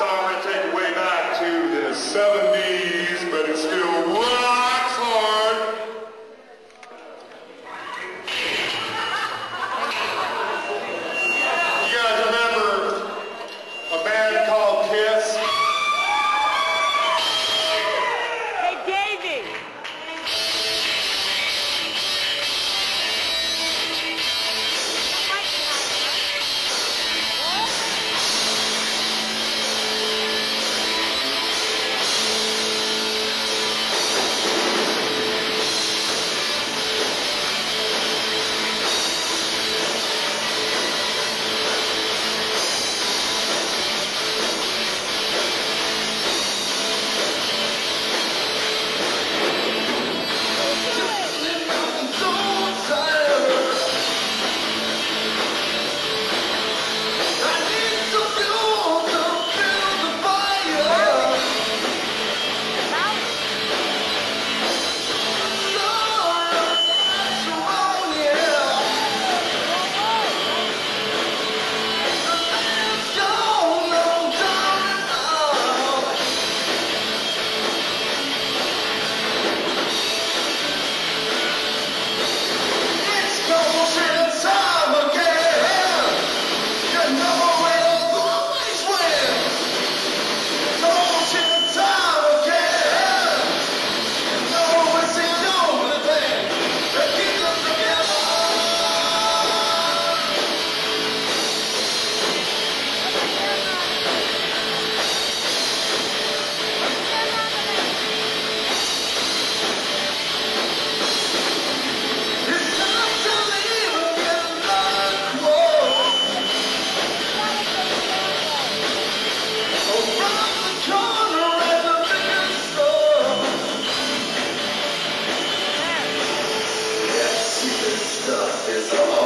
song I'm going to take way back to the 70s, but it still rocks hard. is.